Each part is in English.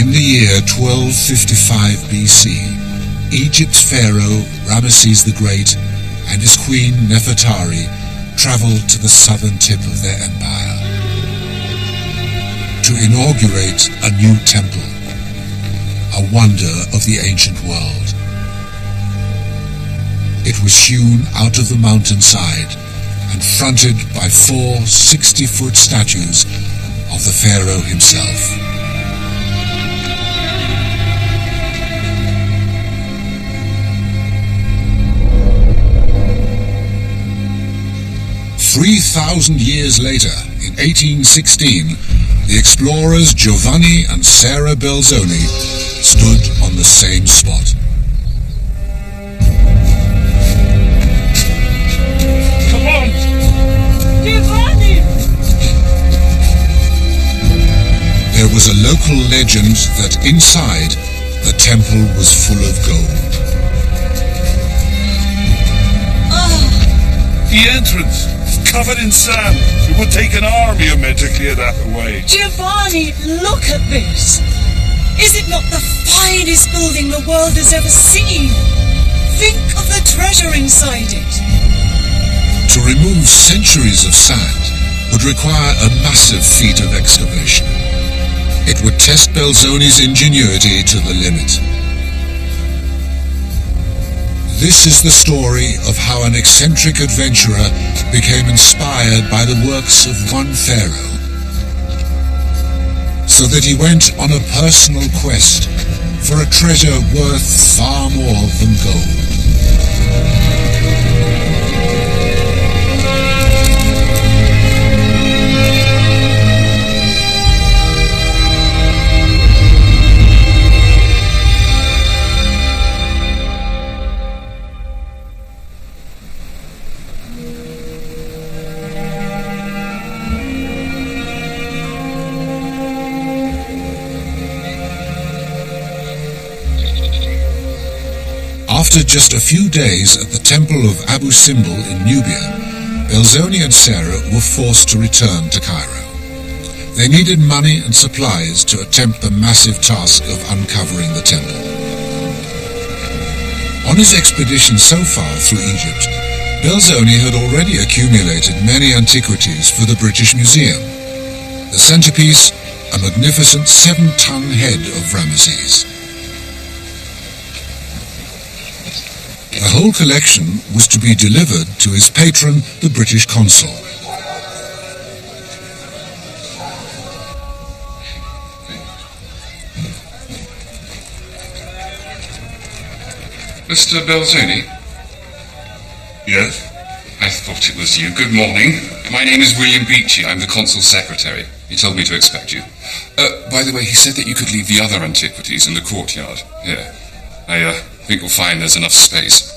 In the year 1255 BC, Egypt's pharaoh Ramesses the Great and his queen Nefertari traveled to the southern tip of their empire to inaugurate a new temple, a wonder of the ancient world. It was hewn out of the mountainside and fronted by four 60-foot statues of the pharaoh himself. Three thousand years later, in 1816, the explorers Giovanni and Sarah Belzoni stood on the same spot. Come on! Giovanni! There was a local legend that inside the temple was full of gold. Oh. The entrance is covered in sand. It would take an army of men to clear that away. Giovanni, look at this! Is it not the finest building the world has ever seen? Think of the treasure inside it. To remove centuries of sand would require a massive feat of excavation. It would test Belzoni's ingenuity to the limit. This is the story of how an eccentric adventurer became inspired by the works of one pharaoh, so that he went on a personal quest for a treasure worth far more than gold. After just a few days at the temple of Abu Simbel in Nubia, Belzoni and Sarah were forced to return to Cairo. They needed money and supplies to attempt the massive task of uncovering the temple. On his expedition so far through Egypt, Belzoni had already accumulated many antiquities for the British Museum. The centerpiece, a magnificent seven-ton head of Ramesses. The whole collection was to be delivered to his patron, the British consul. Mr. Belzoni? Yes? I thought it was you. Good morning. My name is William Beechey. I'm the consul's secretary. He told me to expect you. Uh, by the way, he said that you could leave the other antiquities in the courtyard. Here. I uh, think you'll find there's enough space.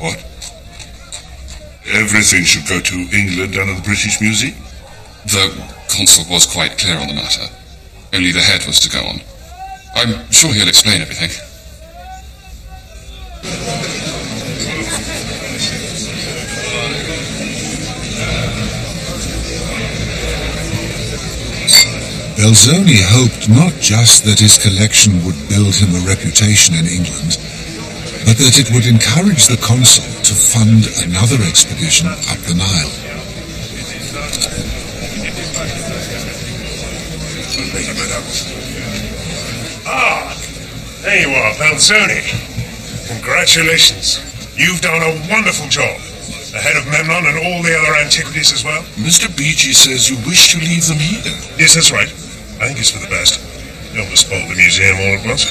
What? Everything should go to England and the British Museum? The consul was quite clear on the matter. Only the head was to go on. I'm sure he'll explain everything. Belzoni hoped not just that his collection would build him a reputation in England, but that it would encourage the consul to fund another expedition up the Nile. Ah, there you are, Belzoni. Congratulations. You've done a wonderful job. The head of Memnon and all the other antiquities as well. Mr. Beechey says you wish to leave them here. Yes, that's right. I think it's for the best. Want to spoil the museum all at once.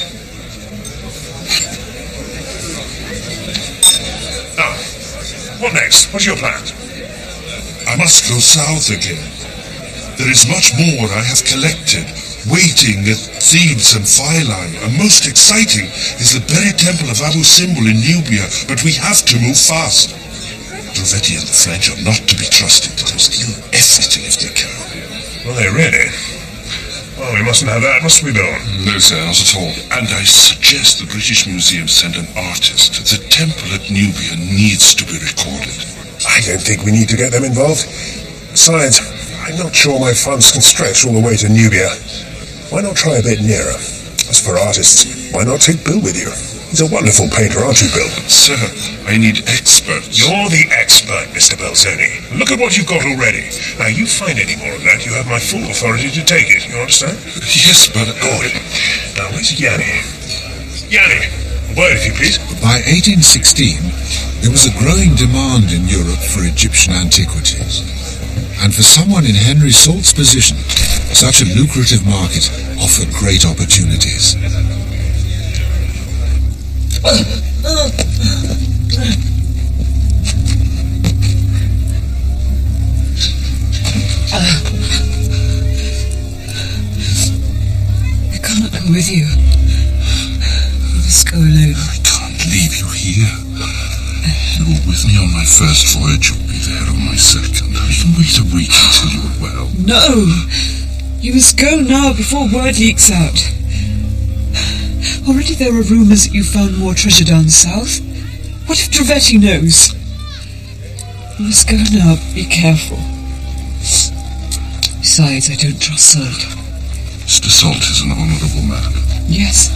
Now, what next? What's your plan? I must go south again. There is much more I have collected, waiting at Thebes and Philae, and most exciting is the buried temple of Abu Simbel in Nubia, but we have to move fast. Drovetti and the French are not to be trusted. They'll steal everything if they can. Well, they really. Well, we mustn't have that, must we, Bill? No, sir, not at all. And I suggest the British Museum send an artist. The temple at Nubia needs to be recorded. I don't think we need to get them involved. Besides, I'm not sure my funds can stretch all the way to Nubia. Why not try a bit nearer? As for artists, why not take Bill with you? He's a wonderful painter, aren't you, Bill? Sir, I need experts. You're the expert, Mr. Belzoni. Look at what you've got already. Now, you find any more of that, you have my full authority to take it. You understand? Yes, but... Uh, Good. Now, where's Yanni? Yanni, a word, if you please. By 1816, there was a growing demand in Europe for Egyptian antiquities. And for someone in Henry Salt's position, such a lucrative market offered great opportunities. I can't go with you. You must go alone. I can't leave you here. You were with me on my first voyage. You'll be there on my second. I can wait a week until you're well. No! You must go now before word leaks out. Already there are rumours that you found more treasure down south. What if Drovetti knows? You must go now. Be careful. Besides, I don't trust Salt. Mr. Salt is an honourable man. Yes.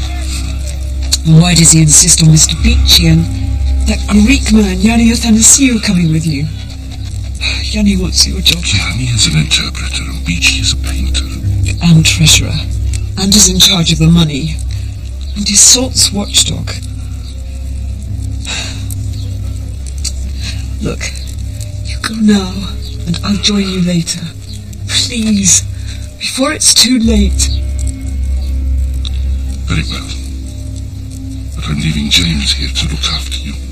Why does he insist on Mr. Beechey and that Greek man, Yanni Athanasiou, coming with you? Yanni wants your job. Yanni is an interpreter and Beechey is a painter. and treasurer, and is in charge of the money, and is Salt's watchdog. Look, you go now, and I'll join you later. Please, before it's too late. Very well. But I'm leaving James here to look after you.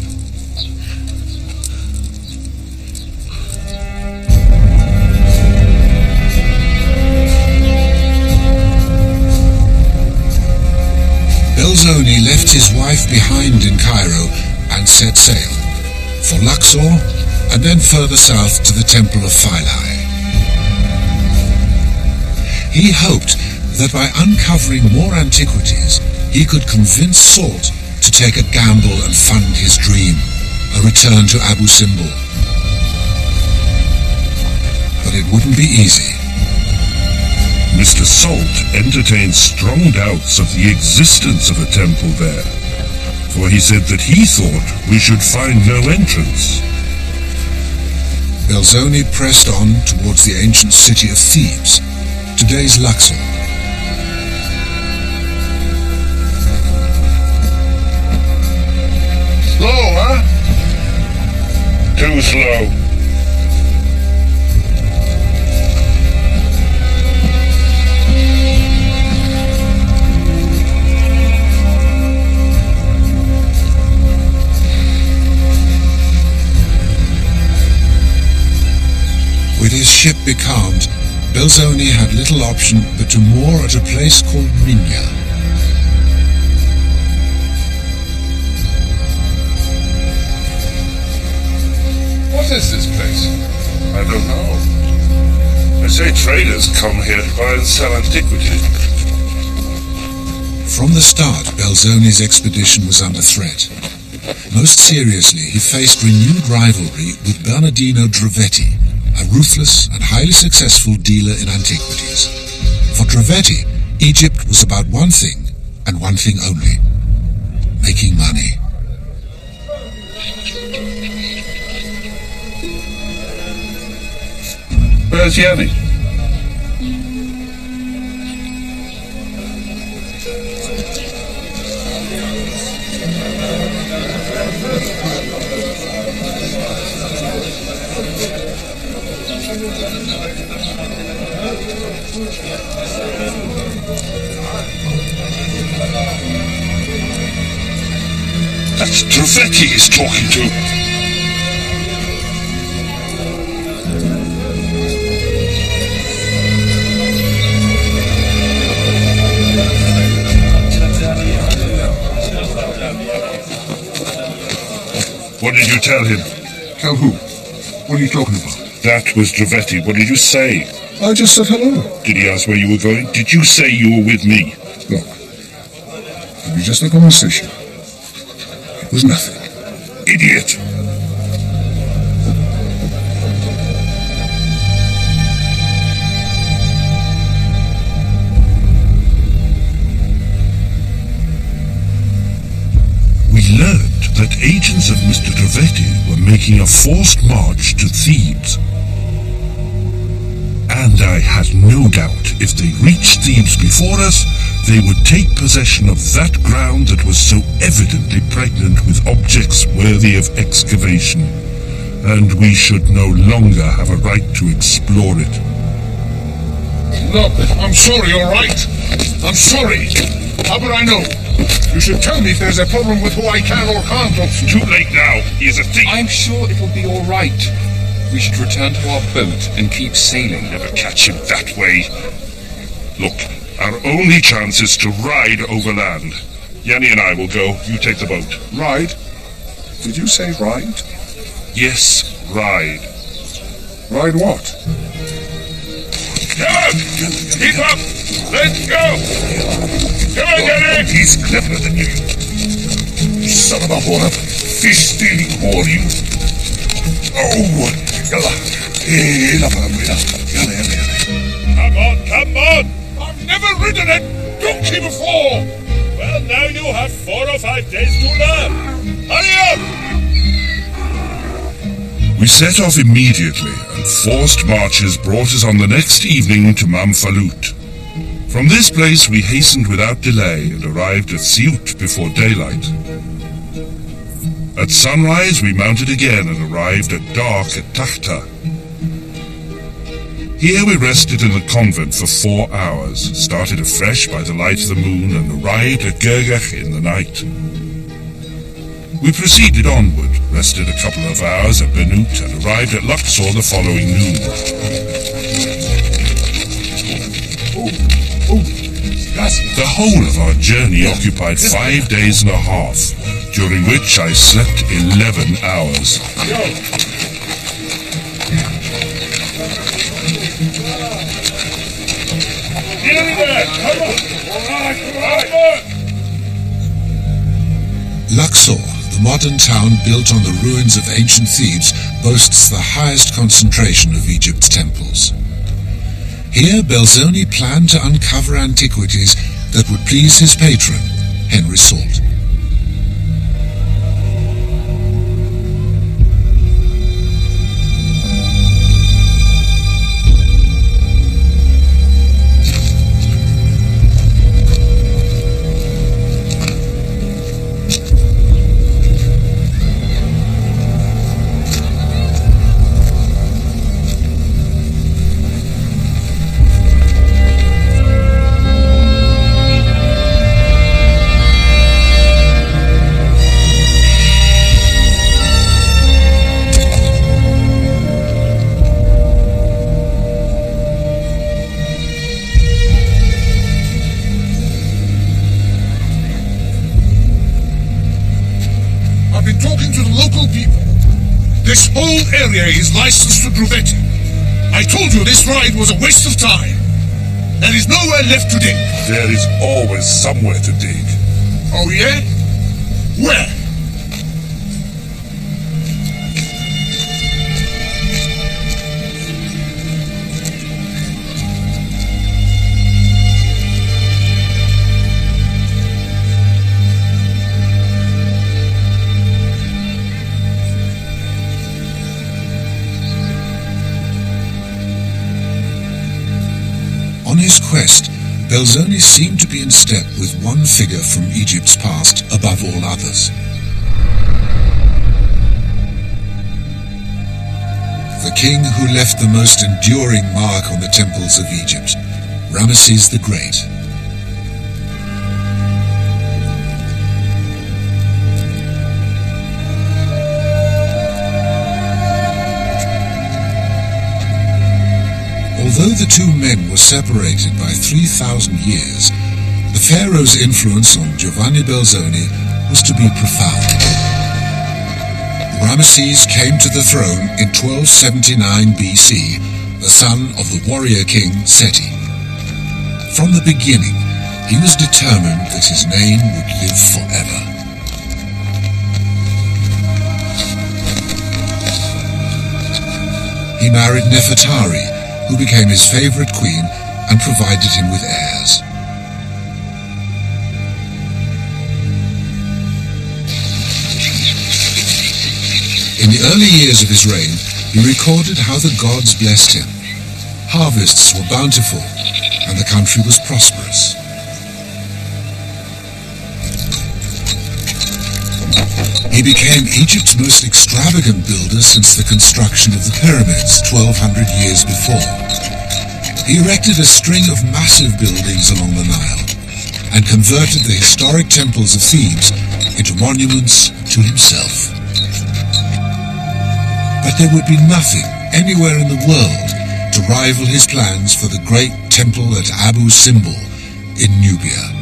Belzoni left his wife behind in Cairo and set sail for Luxor and then further south to the Temple of Philae. He hoped that by uncovering more antiquities, he could convince Salt to take a gamble and fund his dream, a return to Abu Simbel. But it wouldn't be easy. Mr. Salt entertained strong doubts of the existence of a temple there, for he said that he thought we should find no entrance. Belzoni pressed on towards the ancient city of Thebes, today's Luxor. Slow, huh? Too slow. With his ship becalmed, Belzoni had little option but to moor at a place called Minya. What is this place? I don't know. They say traders come here to buy and sell antiquities. From the start, Belzoni's expedition was under threat. Most seriously, he faced renewed rivalry with Bernardino Drovetti, a ruthless and highly successful dealer in antiquities. For Drovetti, Egypt was about one thing, and one thing only making money. Where's? That's Drovetti he's talking to. What did you tell him? Tell who? What are you talking about? That was Drovetti. What did you say? I just said hello. Did he ask where you were going? Did you say you were with me? Look, it was just a conversation was nothing. Idiot. We learned that agents of Mr. Drovetti were making a forced march to Thebes. And I had no doubt if they reached Thebes before us, they would take possession of that ground that was so evidently pregnant with objects worthy of excavation, and we should no longer have a right to explore it. Look, I'm sorry, all right? I'm sorry. How would I know? You should tell me if there's a problem with who I can or can't to. Too late now. He is a thief. I'm sure it'll be all right. We should return to our boat and keep sailing. never catch him that way. Look, our only chance is to ride overland. Yanni and I will go. You take the boat. Ride? Did you say ride? Yes, ride. Ride what? Come on! Keep up! Let's go! Come on, Yanni! He's cleverer than you. Son of a whore! Fish stealing whore, you! Oh! Yalla! Eh, la parabuena! Yalla, yalla, yalla! Come on, come on! Never ridden a donkey before! Well, now you have four or five days to learn. Hurry up! We set off immediately, and forced marches brought us on the next evening to Manfalut. From this place we hastened without delay and arrived at Siout before daylight. At sunrise we mounted again and arrived at dark at Takhta. Here we rested in the convent for four hours, started afresh by the light of the moon and arrived at Gergach in the night. We proceeded onward, rested a couple of hours at Benut and arrived at Luxor the following noon. The whole of our journey occupied five days and a half, during which I slept 11 hours. Luxor, the modern town built on the ruins of ancient Thebes, boasts the highest concentration of Egypt's temples. Here, Belzoni planned to uncover antiquities that would please his patron, Henry Salt. Area is licensed to Drovetti. I told you this ride was a waste of time. There is nowhere left to dig. There is always somewhere to dig. Oh, yeah? Where? Belzoni seemed to be in step with one figure from Egypt's past above all others. The king who left the most enduring mark on the temples of Egypt, Ramesses the Great. Although the two men were separated by 3,000 years, the pharaoh's influence on Giovanni Belzoni was to be profound. Ramesses came to the throne in 1279 BC, the son of the warrior king Seti. From the beginning, he was determined that his name would live forever. He married Nefertari, who became his favorite queen and provided him with heirs. In the early years of his reign, he recorded how the gods blessed him. Harvests were bountiful, and the country was prosperous. Became Egypt's most extravagant builder since the construction of the pyramids 1200 years before. He erected a string of massive buildings along the Nile and converted the historic temples of Thebes into monuments to himself. But there would be nothing anywhere in the world to rival his plans for the great temple at Abu Simbel in Nubia.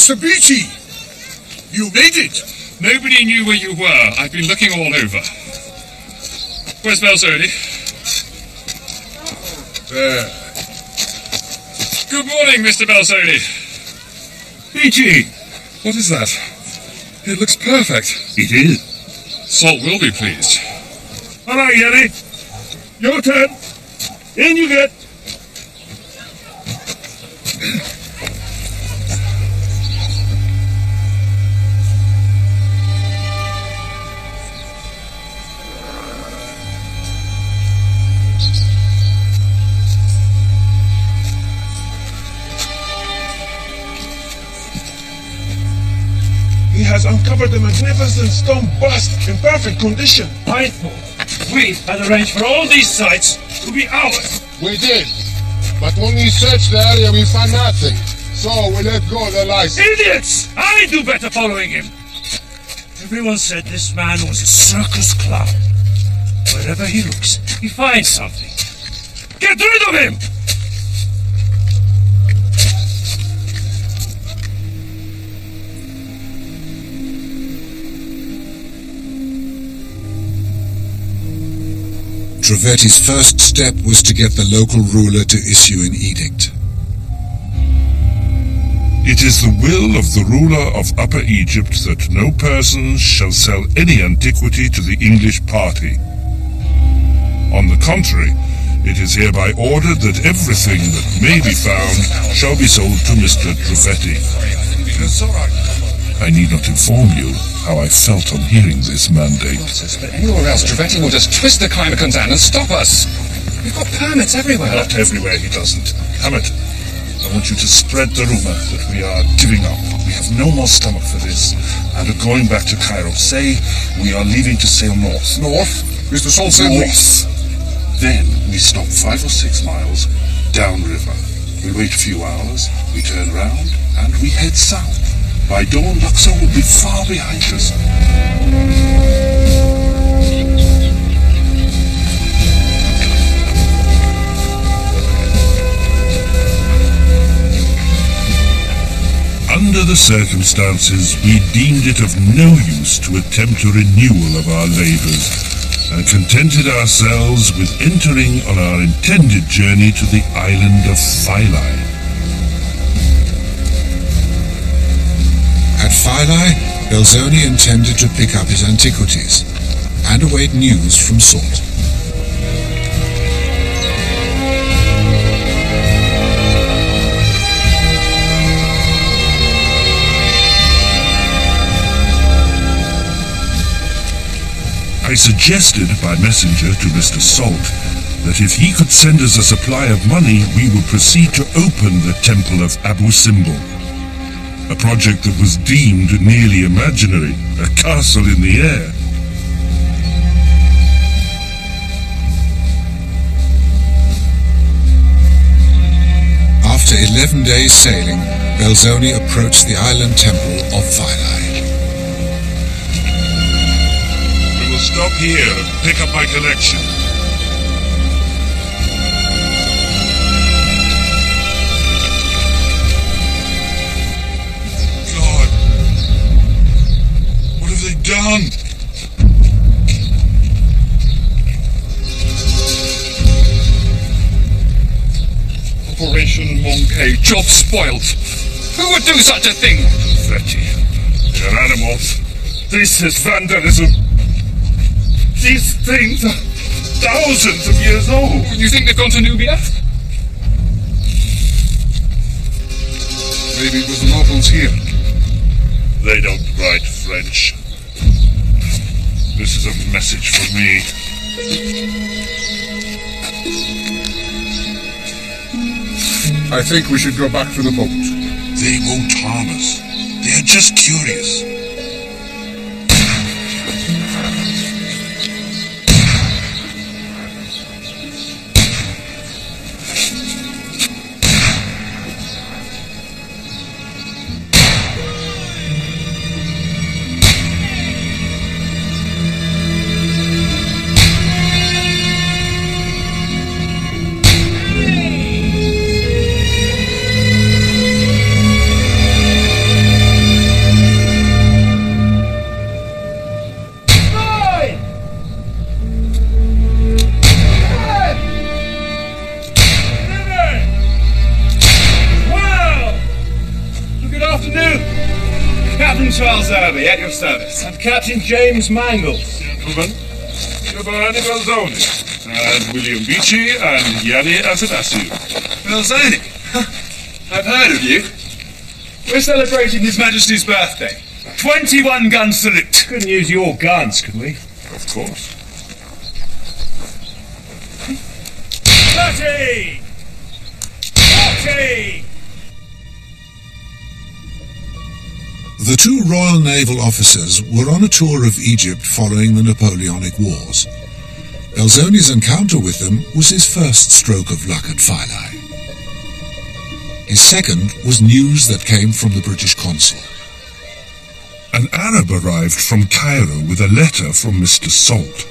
Mr. Beechey! You made it! Nobody knew where you were. I've been looking all over. Where's Belzoni? There. Good morning, Mr. Belzoni. BG! What is that? It looks perfect. It is. Salt will be pleased. All right, Yanni. Your turn. In you get. Uncovered a magnificent stone bust in perfect condition. I thought we had arranged for all these sites to be ours. We did. But when we searched the area, we found nothing. So we let go of the license. Idiots! I do better following him. Everyone said this man was a circus clown. Wherever he looks, he finds something. Get rid of him! Drovetti's first step was to get the local ruler to issue an edict. It is the will of the ruler of Upper Egypt that no person shall sell any antiquity to the English party. On the contrary, it is hereby ordered that everything that may be found shall be sold to Mr. Triveti. I need not inform you how I felt on hearing this mandate. But anywhere else, Drovetti will just twist the Kaimakon down and stop us. We've got permits everywhere. Not everywhere he doesn't. Hammett, I want you to spread the rumor that we are giving up. We have no more stomach for this and are going back to Cairo. Say we are leaving to sail north. North? Mr. Said. North. Then we stop five or six miles downriver. We wait a few hours, we turn round, and we head south. By dawn, Luxor will be far behind us. Under the circumstances, we deemed it of no use to attempt a renewal of our labors, and contented ourselves with entering on our intended journey to the island of Philae. Sinai, Belzoni intended to pick up his antiquities and await news from Salt. I suggested by messenger to Mr. Salt that if he could send us a supply of money, we would proceed to open the temple of Abu Simbel. A project that was deemed nearly imaginary, a castle in the air. After 11 days sailing, Belzoni approached the island temple of Philae. We will stop here and pick up my collection. Operation Monkey, job spoiled. Who would do such a thing? Betty, they're animals. This is vandalism. These things are thousands of years old. You think they've gone to Nubia? Maybe it was the locals here. They don't write French. This is a message for me. I think we should go back to the boat. They won't harm us. They're just curious. Captain Charles Irby at your service. And Captain James Mangles. Gentlemen, Giovanni Belzoni, and William Beechey, and Yanni Athanasiou. Belzoni. I've heard of you. We're celebrating His Majesty's birthday. 21 gun salute. Couldn't use your guns, could we? Of course. 30! 40! The two Royal Naval officers were on a tour of Egypt following the Napoleonic Wars. Belzoni's encounter with them was his first stroke of luck at Philae. His second was news that came from the British consul. An Arab arrived from Cairo with a letter from Mr. Salt.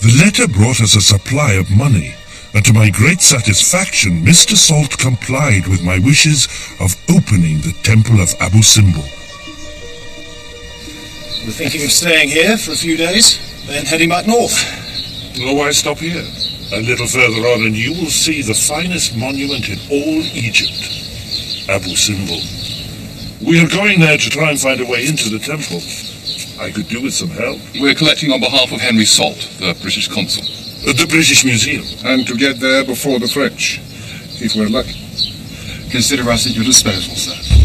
The letter brought us a supply of money, and to my great satisfaction, Mr. Salt complied with my wishes of opening the temple of Abu Simbel. We're thinking of staying here for a few days, then heading back north. No, why stop here? A little further on, and you will see the finest monument in all Egypt, Abu Simbel. We are going there to try and find a way into the temple. I could do with some help. We're collecting on behalf of Henry Salt, the British consul. At the British Museum. And to get there before the French, if we're lucky. Consider us at your disposal, sir.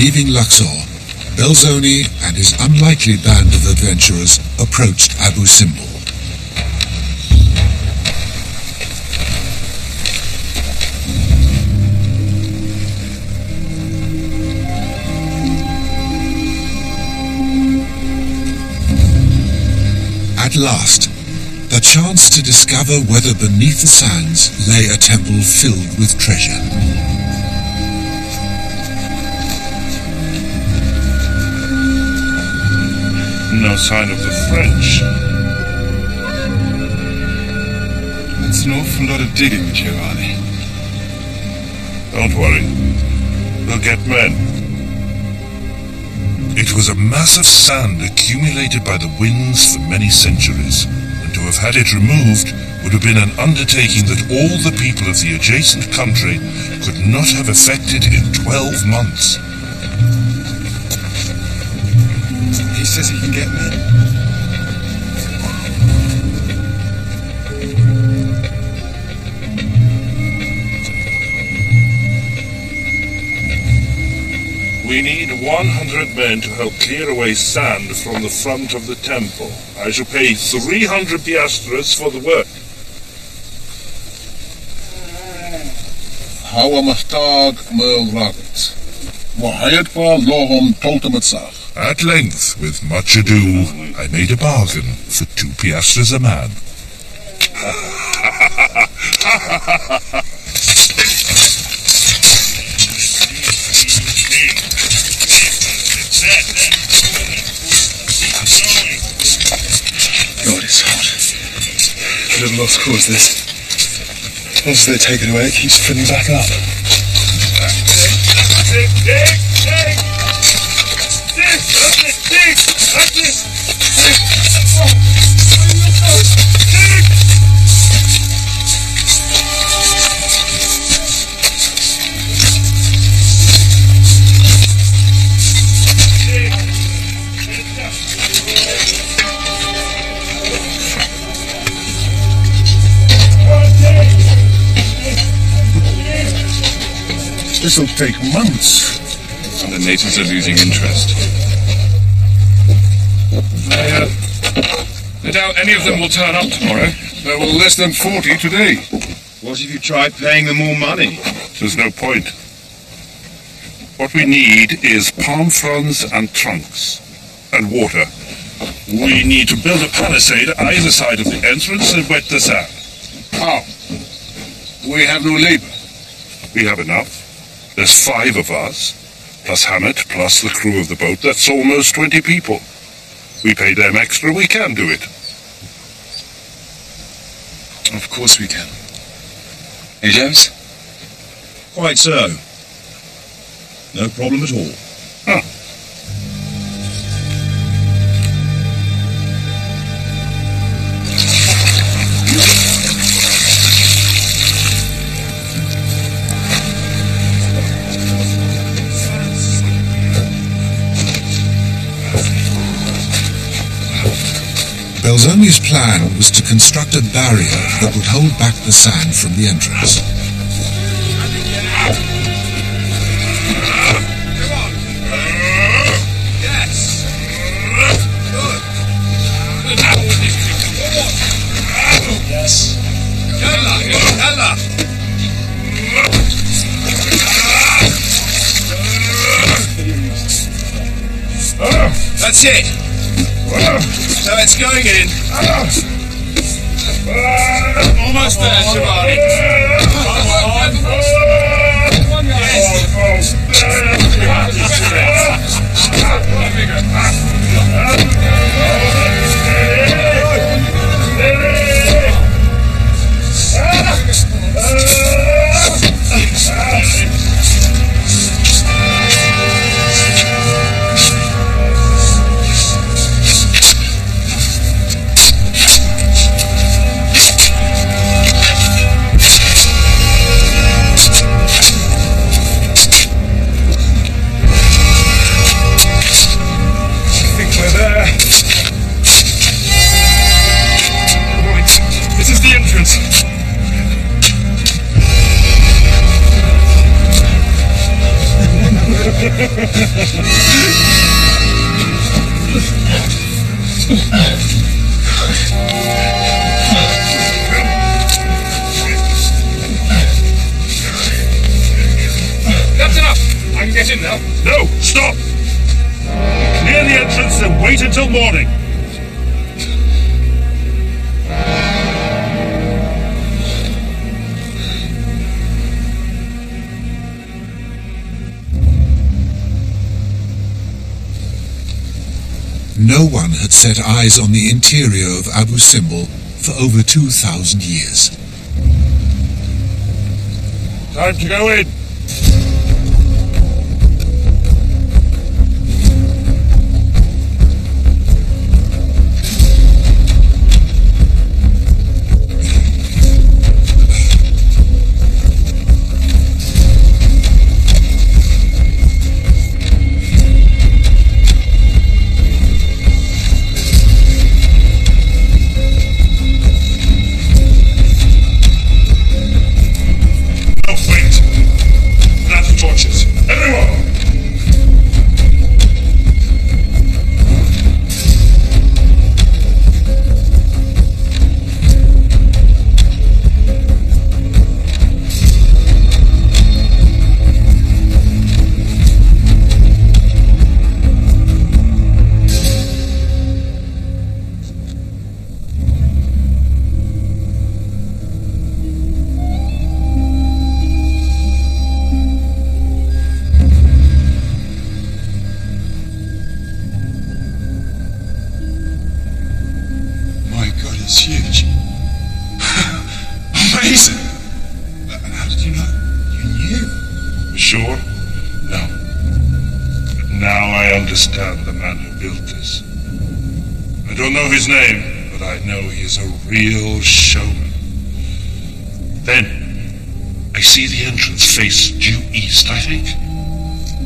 Leaving Luxor, Belzoni and his unlikely band of adventurers approached Abu Simbel. At last, the chance to discover whether beneath the sands lay a temple filled with treasure. No sign of the French. That's an awful lot of digging, Giovanni. Don't worry. We'll get men. It It was a mass of sand accumulated by the winds for many centuries, and to have had it removed would have been an undertaking that all the people of the adjacent country could not have effected in 12 months. He says he can get men. We need 100 men to help clear away sand from the front of the temple. I shall pay 300 piastres for the work. Hawa Mahtag Merl Robert. Wahayatwa Lohom Toltamatsach. At length, with much ado, I made a bargain for two piastres a man. God, it's hot. Have lost cause this. Once they take it away, it keeps filling back up. This'll take months. And the natives are losing interest. I, uh, I doubt any of them will turn up tomorrow. There were less than 40 today. What if you tried paying them more money? There's no point. What we need is palm fronds and trunks. And water. We need to build a palisade either side of the entrance and wet the sand. How? We have no labor. We have enough. There's five of us, plus Hammett, plus the crew of the boat. That's almost 20 people. We pay them extra, we can do it. Of course we can. Hey, James? Quite so. No problem at all. Belzoni's plan was to construct a barrier that would hold back the sand from the entrance. Come on. Yes. Good. Yes. That's it. So it's going in. Almost there, Giovanni. I That's enough. I can get in now. No, stop! Clear the entrance and wait until morning. No one had set eyes on the interior of Abu Simbel for over 2,000 years. Time to go in.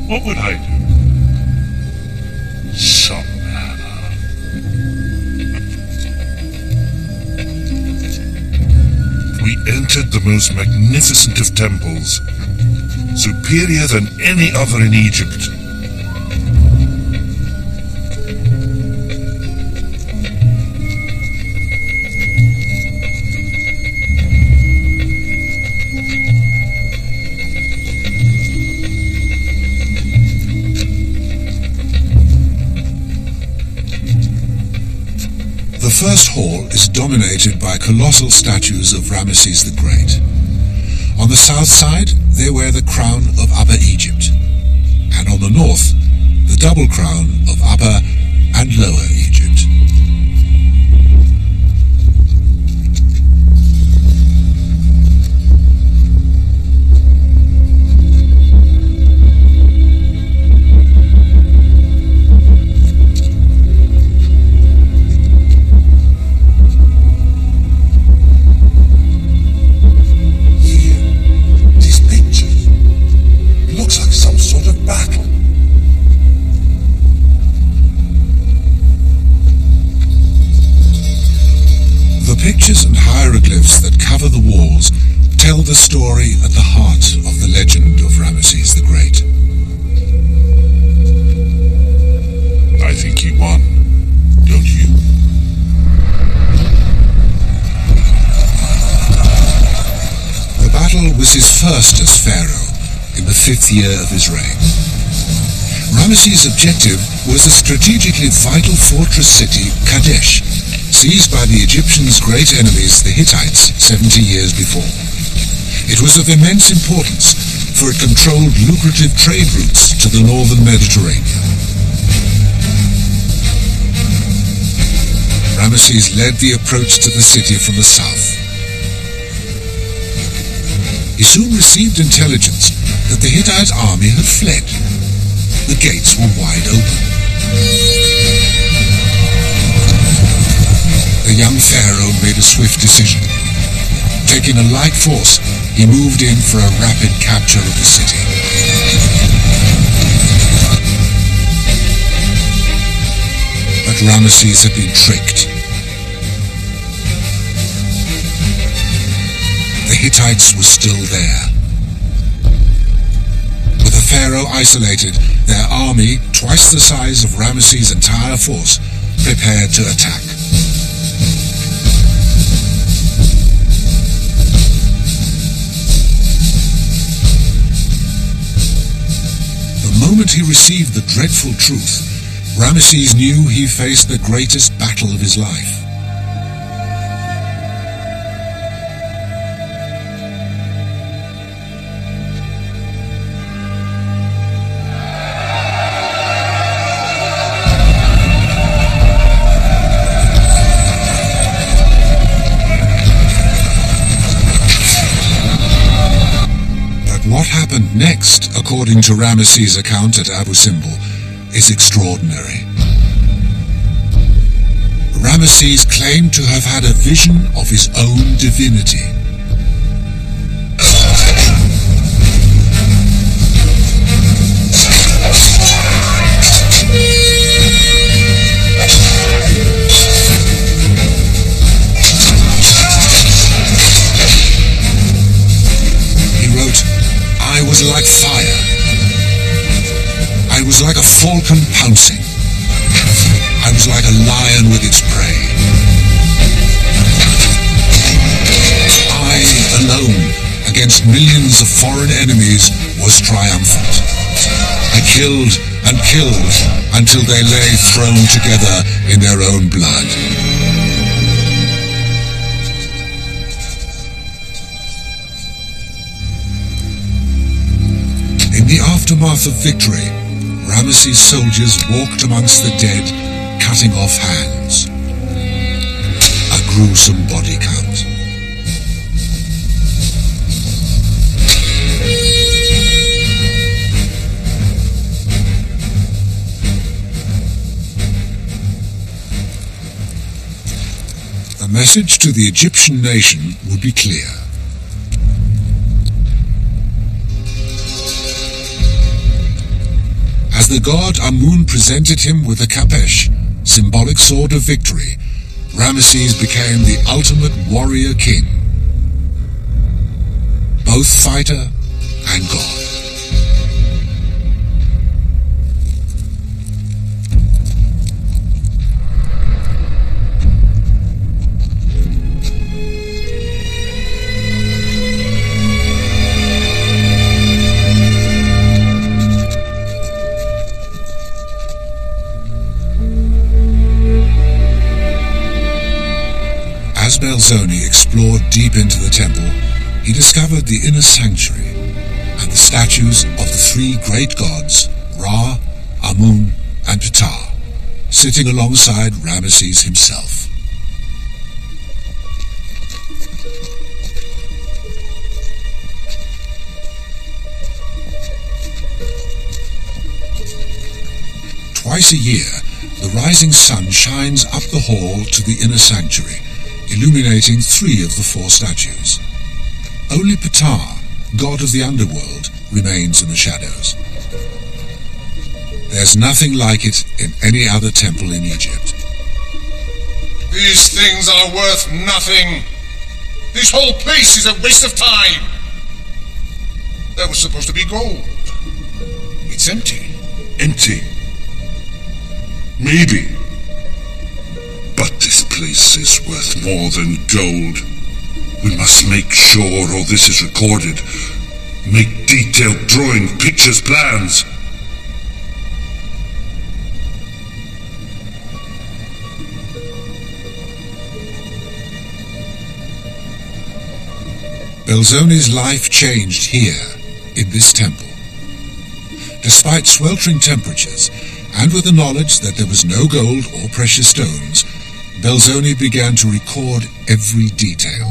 What would I do? Somehow. We entered the most magnificent of temples, superior than any other in Egypt. First hall is dominated by colossal statues of Ramesses the Great. On the south side, they wear the crown of Upper Egypt, and on the north, the double crown of Upper and Lower pharaoh in the fifth year of his reign. Ramesses' objective was the strategically vital fortress city Kadesh, seized by the Egyptians' great enemies, the Hittites, 70 years before. It was of immense importance, for it controlled lucrative trade routes to the northern Mediterranean. Ramesses led the approach to the city from the south. He soon received intelligence that the Hittite army had fled. The gates were wide open. The young pharaoh made a swift decision. Taking a light force, he moved in for a rapid capture of the city. But Ramesses had been tricked. Hittites were still there. With the pharaoh isolated, their army, twice the size of Ramesses' entire force, prepared to attack. The moment he received the dreadful truth, Ramesses knew he faced the greatest battle of his life. Happened next, according to Ramesses' account at Abu Simbel, is extraordinary. Ramesses claimed to have had a vision of his own divinity. Falcon pouncing. I was like a lion with its prey. I, alone, against millions of foreign enemies, was triumphant. I killed and killed until they lay thrown together in their own blood. In the aftermath of victory, Ramesses' soldiers walked amongst the dead, cutting off hands. A gruesome body count. The message to the Egyptian nation would be clear. As the god Amun presented him with the khopesh, symbolic sword of victory, Ramesses became the ultimate warrior king, both fighter and god. As Belzoni explored deep into the temple, he discovered the inner sanctuary and the statues of the three great gods, Ra, Amun, and Ptah, sitting alongside Ramesses himself. Twice a year, the rising sun shines up the hall to the inner sanctuary, illuminating three of the four statues. Only Ptah, god of the underworld, remains in the shadows. There's nothing like it in any other temple in Egypt. These things are worth nothing. This whole place is a waste of time. That was supposed to be gold. It's empty. Empty. Maybe. Place is worth more than gold. We must make sure all this is recorded. Make detailed drawing, pictures, plans. Belzoni's life changed here, in this temple. Despite sweltering temperatures, and with the knowledge that there was no gold or precious stones, Belzoni began to record every detail.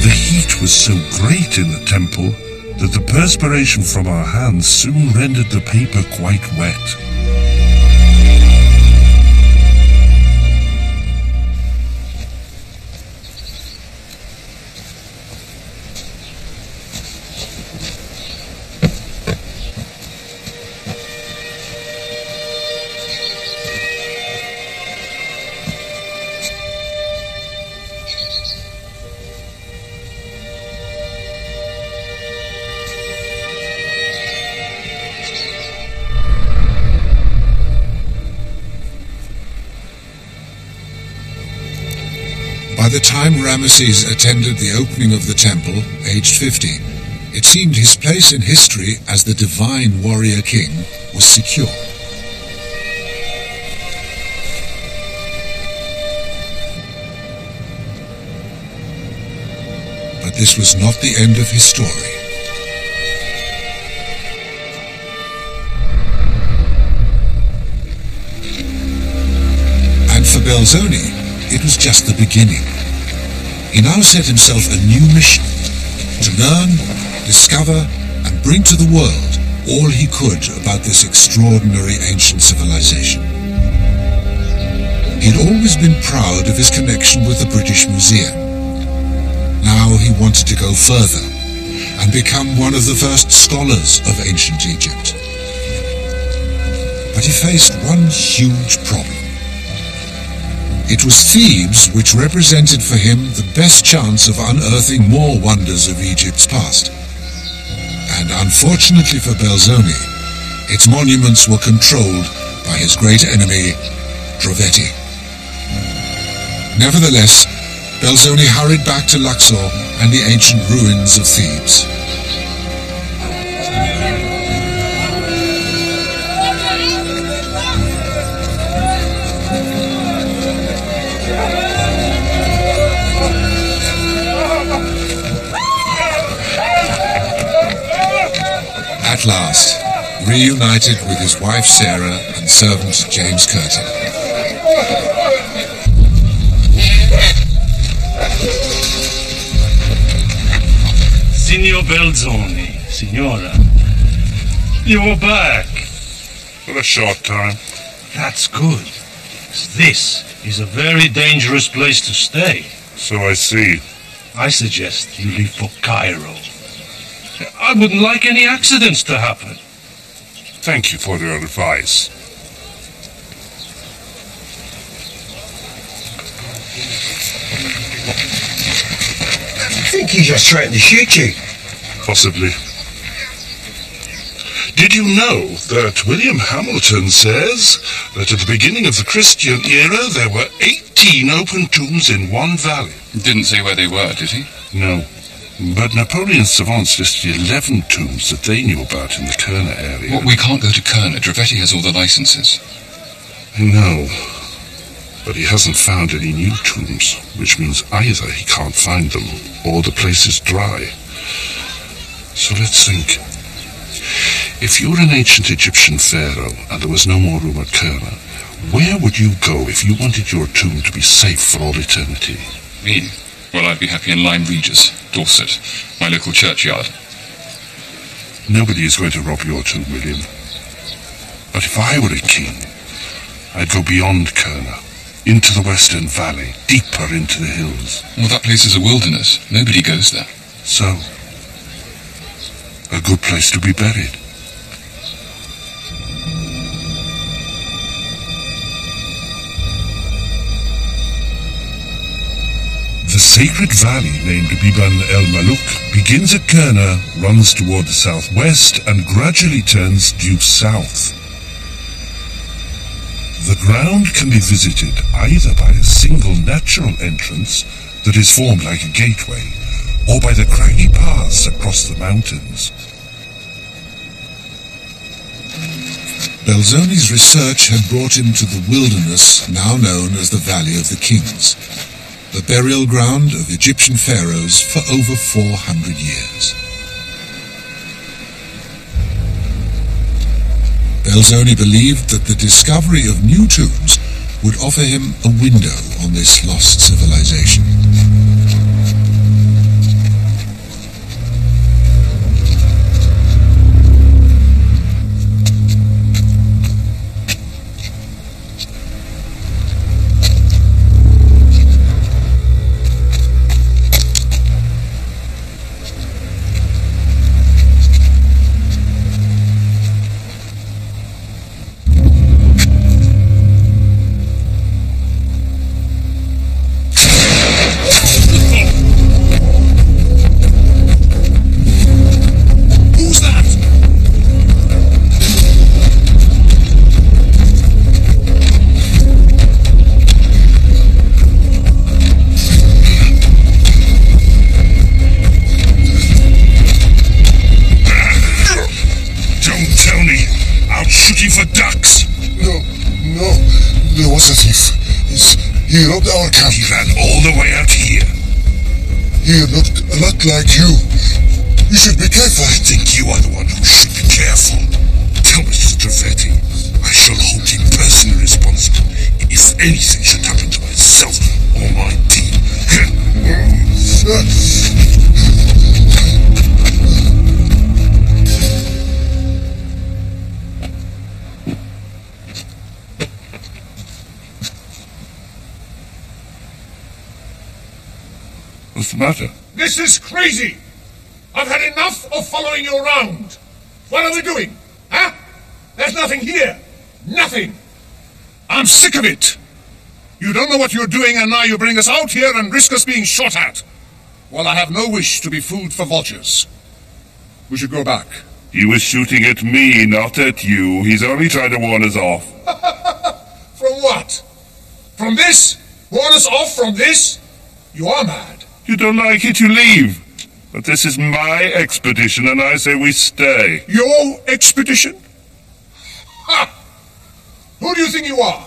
The heat was so great in the temple that the perspiration from our hands soon rendered the paper quite wet. Time Ramesses attended the opening of the temple, aged 50, it seemed his place in history as the divine warrior king was secure. But this was not the end of his story. And for Belzoni, it was just the beginning. He now set himself a new mission to learn, discover, and bring to the world all he could about this extraordinary ancient civilization. He'd always been proud of his connection with the British Museum. Now he wanted to go further and become one of the first scholars of ancient Egypt. But he faced one huge problem. It was Thebes which represented for him the best chance of unearthing more wonders of Egypt's past. And unfortunately for Belzoni, its monuments were controlled by his great enemy, Drovetti. Nevertheless, Belzoni hurried back to Luxor and the ancient ruins of Thebes. At last, reunited with his wife Sarah and servant James Curtin. Signor Belzoni, signora. You're back. For a short time. That's good. This is a very dangerous place to stay. So I see. I suggest you leave for Cairo. I wouldn't like any accidents to happen. Thank you for your advice. I think he's just threatening to shoot you. Possibly. Did you know that William Hamilton says that at the beginning of the Christian era there were 18 open tombs in one valley? Didn't say where they were, did he? No. But Napoleon's savants listed 11 tombs that they knew about in the Kerner area. Well, we can't go to Kerner. Drovetti has all the licenses. No. But he hasn't found any new tombs, which means either he can't find them or the place is dry. So let's think. If you're an ancient Egyptian pharaoh and there was no more room at Kerner, where would you go if you wanted your tomb to be safe for all eternity? Me? Well, I'd be happy in Lyme Regis, Dorset, my local churchyard. Nobody is going to rob your tomb, William. But if I were a king, I'd go beyond Kerner, into the Western Valley, deeper into the hills. Well, that place is a wilderness. Nobody goes there. So, a good place to be buried. Sacred valley named Biban el Maluk begins at Kerner, runs toward the southwest, and gradually turns due south. The ground can be visited either by a single natural entrance that is formed like a gateway, or by the craggy paths across the mountains. Belzoni's research had brought him to the wilderness now known as the Valley of the Kings, the burial ground of Egyptian pharaohs for over 400 years. Belzoni believed that the discovery of new tombs would offer him a window on this lost civilization. There was a thief. He's, he robbed our camp. He ran all the way out here. He looked a lot like you. You should be careful. I think you are the one who should be careful. Tell Mr. Drovetti I shall hold him personally responsible if anything should happen to myself or my team. What's the matter? This is crazy! I've had enough of following you around. What are we doing? Huh? There's nothing here. Nothing. I'm sick of it. You don't know what you're doing, and now you bring us out here and risk us being shot at. Well, I have no wish to be food for vultures. We should go back. He was shooting at me, not at you. He's only trying to warn us off. From what? From this? Warn us off from this? You are mad. You don't like it, you leave. But this is my expedition, and I say we stay. Your expedition? Ha! Who do you think you are?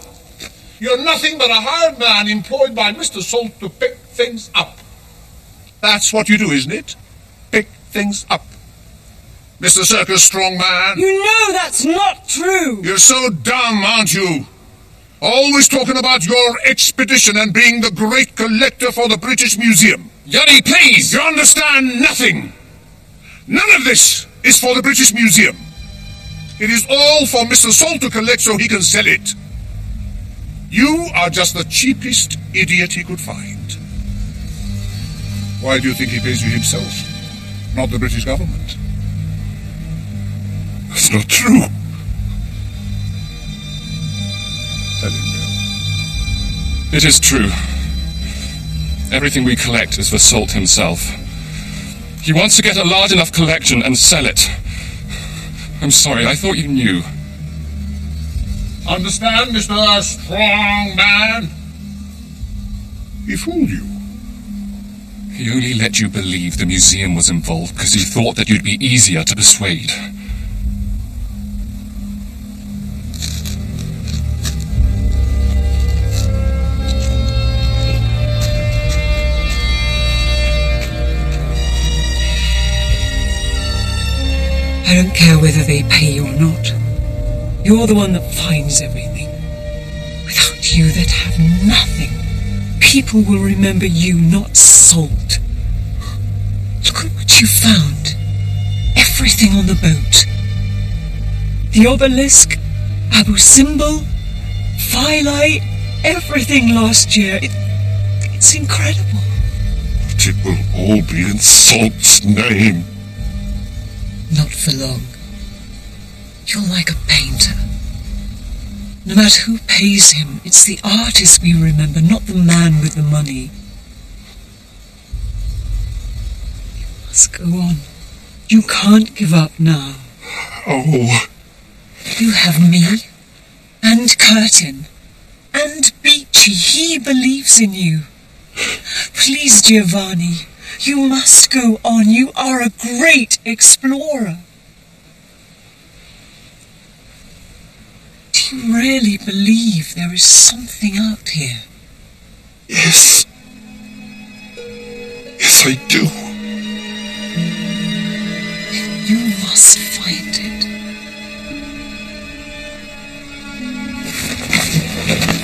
You're nothing but a hired man employed by Mr. Salt to pick things up. That's what you do, isn't it? Pick things up. Mr. Circus Strongman. You know that's not true. You're so dumb, aren't you? Always talking about your expedition and being the great collector for the British Museum. Yanni, please! You understand nothing. None of this is for the British Museum. It is all for Mr. Salt to collect so he can sell it. You are just the cheapest idiot he could find. Why do you think he pays you himself, not the British government? That's not true. Tell him, Bill. It is true. Everything we collect is for Salt himself. He wants to get a large enough collection and sell it. I'm sorry, I thought you knew. Understand, Mr. Strong Man? He fooled you. He only let you believe the museum was involved because he thought that you'd be easier to persuade. I don't care whether they pay you or not. You're the one that finds everything. Without you, they'd have nothing. People will remember you, not Salt. Look at what you found. Everything on the boat. The obelisk, Abu Simbel, Philae, everything last year. It, it's incredible. But it will all be in Salt's name. Not for long. You're like a painter. No matter who pays him, it's the artist we remember, not the man with the money. You must go on. You can't give up now. Oh, You have me, and Curtin, and Beechey. He believes in you. Please, Giovanni, you must go on. You are a great explorer. Do you really believe there is something out here? yes. Yes, I do. You must find it.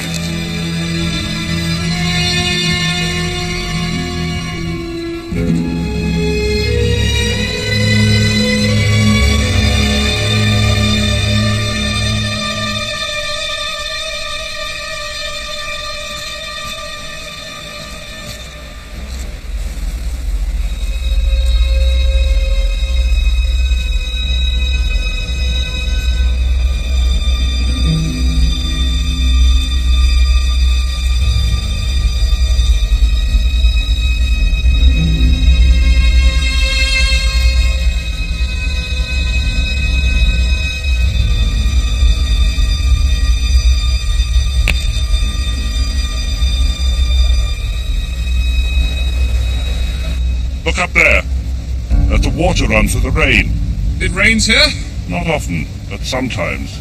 Water run for the rain. It rains here? Not often, but sometimes.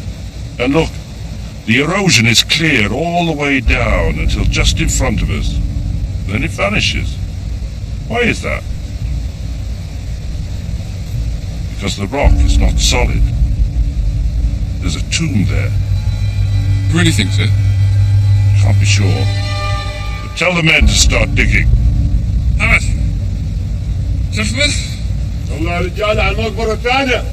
And look, the erosion is clear all the way down until just in front of us. Then it vanishes. Why is that? Because the rock is not solid. There's a tomb there. Really think so? Can't be sure. But tell the men to start digging. Hammett! Gentlemen? والله رجال على المقبرة الثانية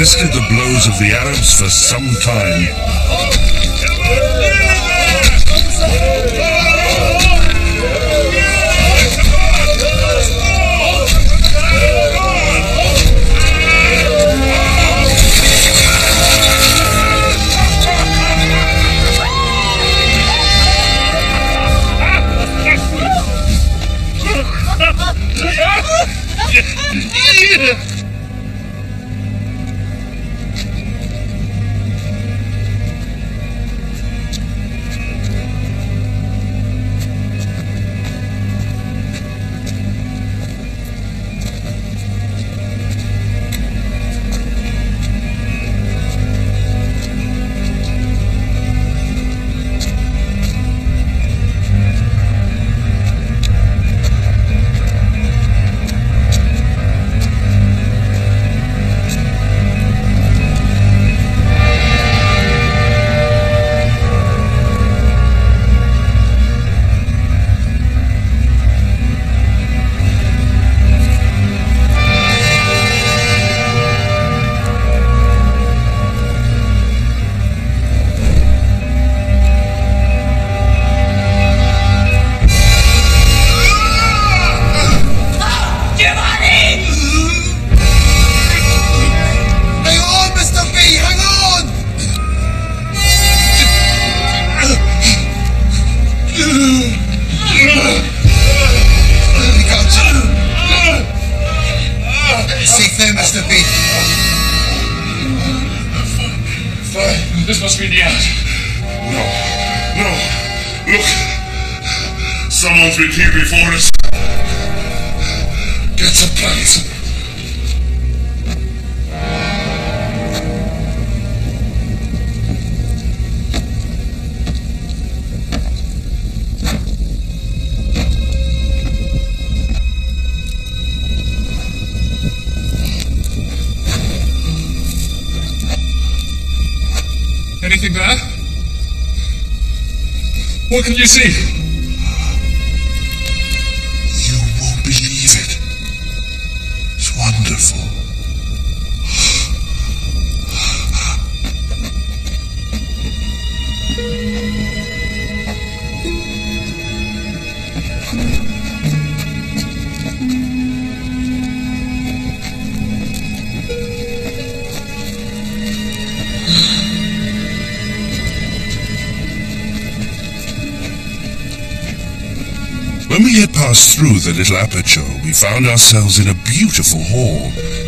resisted the blows of the Arabs for some time. You see? Little aperture, we found ourselves in a beautiful hall.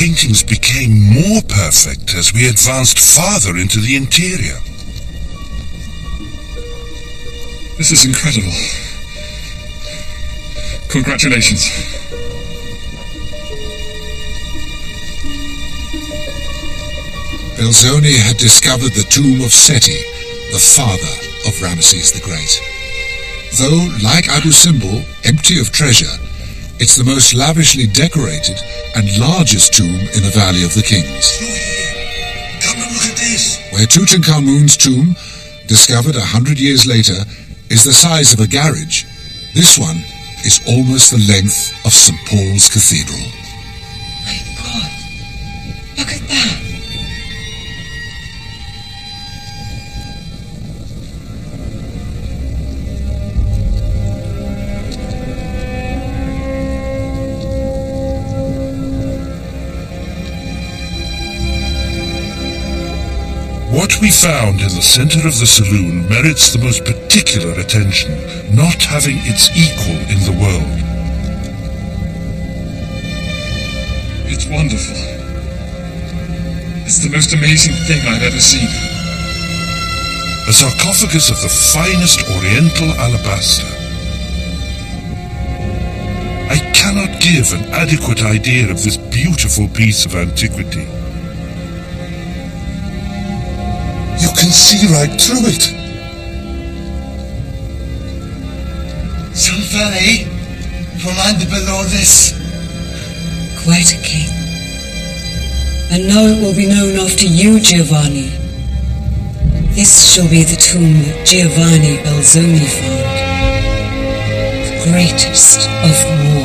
Paintings became more perfect as we advanced farther into the interior. This is incredible. Congratulations. Belzoni had discovered the tomb of Seti, the father of Ramesses the Great. Though, like Abu Simbel, empty of treasure, it's the most lavishly decorated and largest tomb in the Valley of the Kings. Where Tutankhamun's tomb, discovered a hundred years later, is the size of a garage, this one is almost the length of St. Paul's Cathedral. My God. Look at that. What we found in the center of the saloon merits the most particular attention, not having its equal in the world. It's wonderful. It's the most amazing thing I've ever seen. A sarcophagus of the finest oriental alabaster. I cannot give an adequate idea of this beautiful piece of antiquity. Can see right through it. Some valley from under below this. Quite a king. And now it will be known after you, Giovanni. This shall be the tomb that Giovanni Belzoni found. The greatest of war.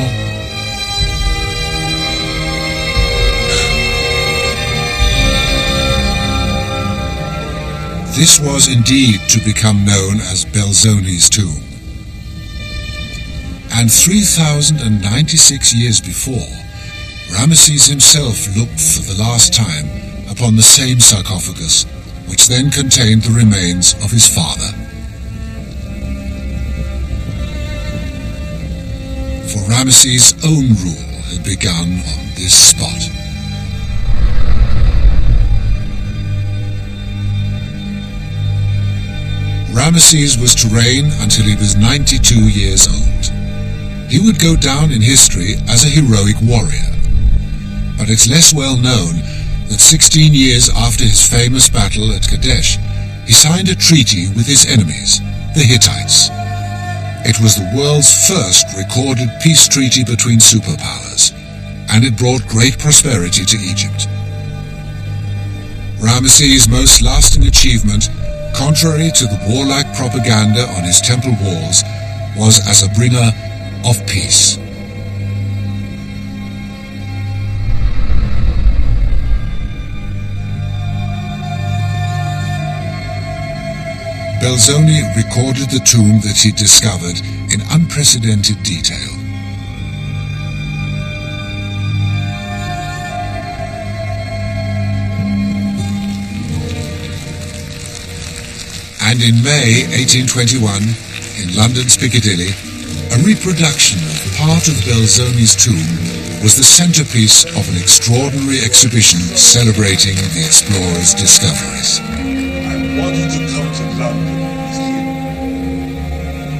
This was indeed to become known as Belzoni's tomb. And 3,096 years before, Ramesses himself looked for the last time upon the same sarcophagus, which then contained the remains of his father. For Ramesses' own rule had begun on this spot. Ramesses was to reign until he was 92 years old. He would go down in history as a heroic warrior. But it's less well known that 16 years after his famous battle at Kadesh, he signed a treaty with his enemies, the Hittites. It was the world's first recorded peace treaty between superpowers, and it brought great prosperity to Egypt. Ramesses' most lasting achievement contrary to the warlike propaganda on his temple walls, was as a bringer of peace. Belzoni recorded the tomb that he discovered in unprecedented detail. And in May 1821, in London's Piccadilly, a reproduction of part of Belzoni's tomb was the centerpiece of an extraordinary exhibition celebrating the explorer's discoveries. I wanted to come to London.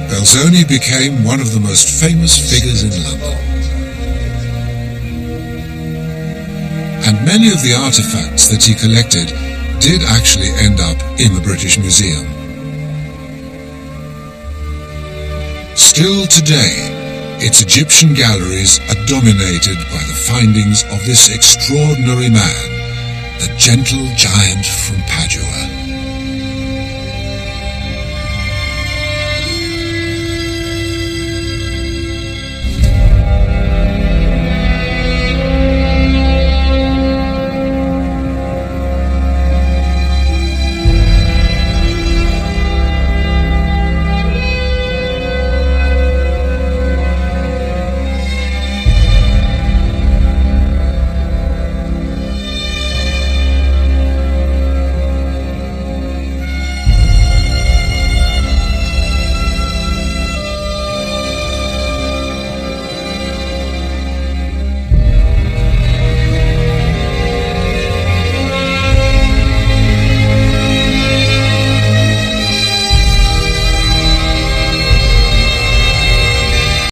Belzoni became one of the most famous figures in London. And many of the artifacts that he collected did actually end up in the British Museum. Still today, its Egyptian galleries are dominated by the findings of this extraordinary man, the gentle giant from Padua.